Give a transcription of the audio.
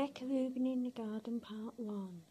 Rebecca Rubin in the Garden Part 1.